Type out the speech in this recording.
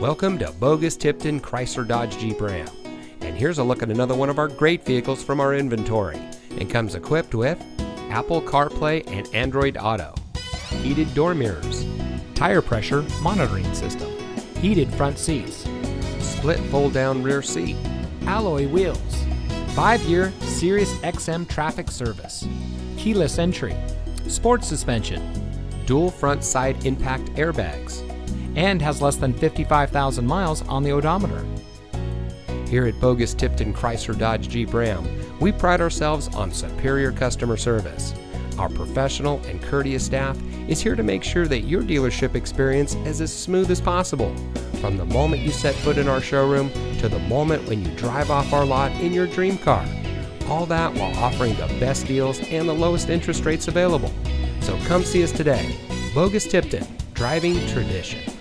Welcome to Boggus Tipton Chrysler Dodge Jeep Ram. And here's a look at another one of our great vehicles from our inventory. It comes equipped with Apple CarPlay and Android Auto, heated door mirrors, tire pressure monitoring system, heated front seats, split fold down rear seat, alloy wheels, 5-year Sirius XM traffic service, keyless entry, sports suspension, dual front side impact airbags, and has less than 55,000 miles on the odometer. Here at Boggus Tipton Chrysler Dodge Jeep Ram, we pride ourselves on superior customer service. Our professional and courteous staff is here to make sure that your dealership experience is as smooth as possible. From the moment you set foot in our showroom to the moment when you drive off our lot in your dream car. All that while offering the best deals and the lowest interest rates available. So come see us today. Boggus Tipton, driving tradition.